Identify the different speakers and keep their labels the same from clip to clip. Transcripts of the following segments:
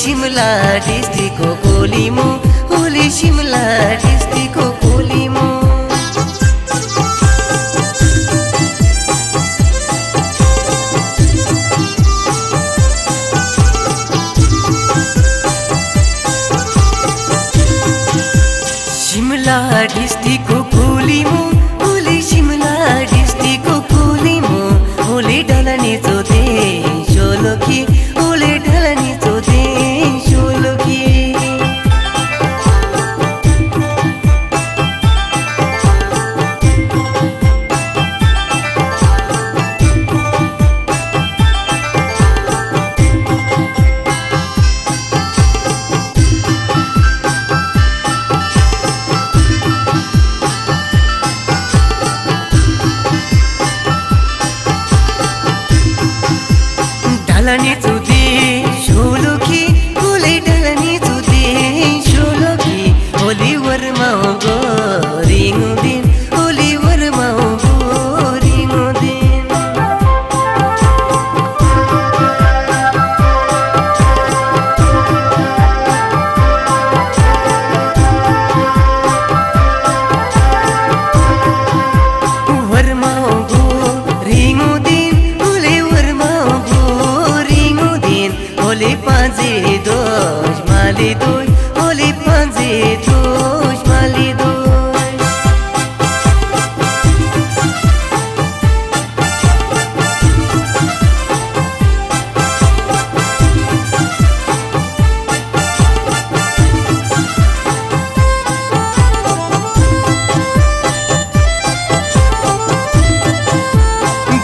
Speaker 1: Shimla district को कोलीमो Holi Shimla district को कोलीमो Shimla district को कोलीमो होली शिमला 了你走 होली पंजे दोष माली दोष होली पंजे दोष माली दोष।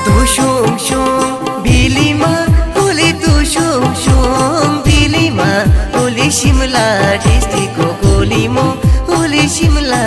Speaker 1: दोषों शो भीली ओली शिमला टेस्टीको गोलीमो ओली शिमला